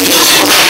Yes,